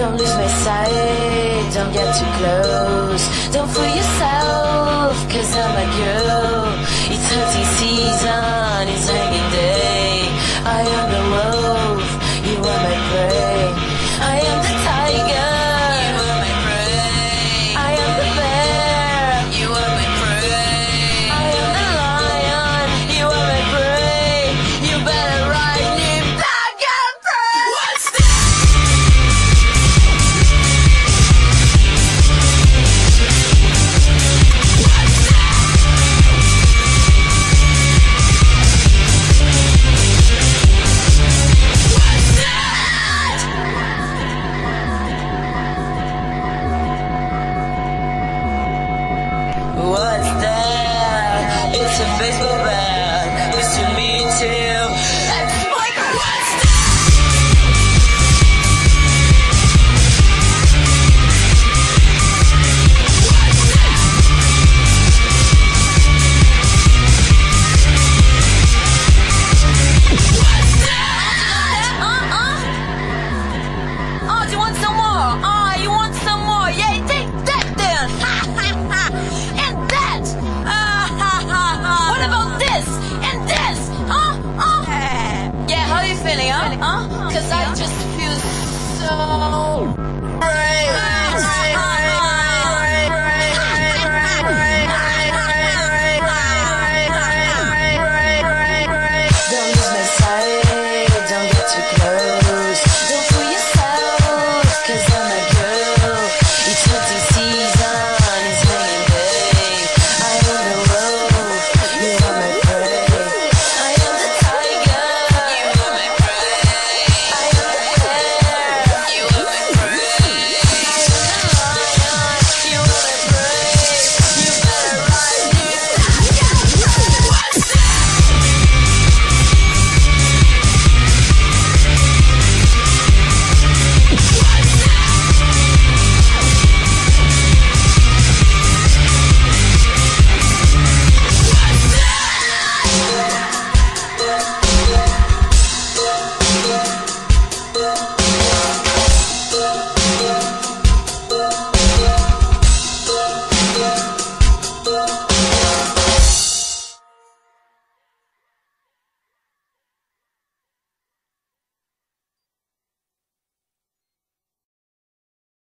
Don't lose my sight, don't get too close. Don't fool yourself, cause I'm a girl It's hunting season. Facebook, Cause I just feel so